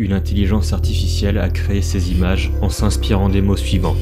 une intelligence artificielle a créé ces images en s'inspirant des mots suivants.